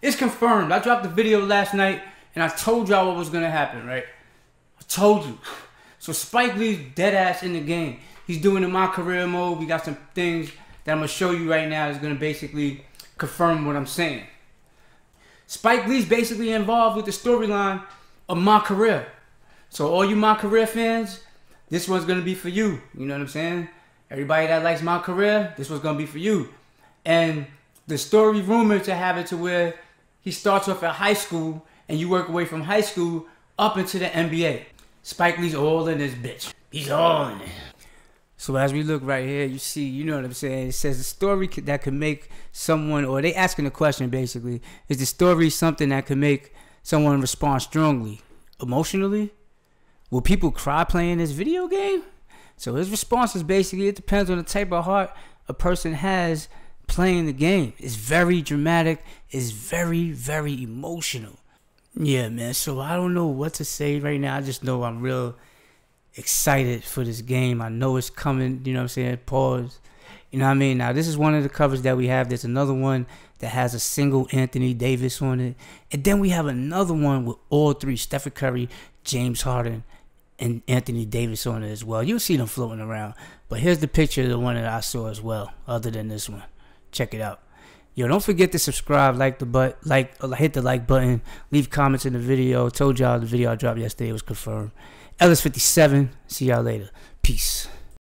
It's confirmed. I dropped the video last night and I told y'all what was gonna happen, right? I told you. So Spike Lee's dead ass in the game. He's doing in my career mode. We got some things that I'm gonna show you right now is gonna basically confirm what I'm saying. Spike Lee's basically involved with the storyline of my career. So all you my career fans, this one's gonna be for you. You know what I'm saying? Everybody that likes my career, this one's gonna be for you. And the story rumored to have it to where he starts off at high school and you work away from high school up into the NBA. Spike Lee's all in this bitch. He's all in it. So as we look right here, you see, you know what I'm saying. It says the story that could make someone, or they asking the question basically, is the story something that could make someone respond strongly, emotionally? Will people cry playing this video game? So his response is basically it depends on the type of heart a person has playing the game. It's very dramatic. It's very very emotional. Yeah, man. So I don't know what to say right now. I just know I'm real excited for this game. I know it's coming. You know what I'm saying? Pause. You know what I mean? Now, this is one of the covers that we have. There's another one that has a single Anthony Davis on it. And then we have another one with all three Stephen Curry, James Harden, and Anthony Davis on it as well. You'll see them floating around. But here's the picture of the one that I saw as well, other than this one. Check it out. Yo, don't forget to subscribe, like the but like hit the like button, leave comments in the video. Told y'all the video I dropped yesterday was confirmed. Ellis57. See y'all later. Peace.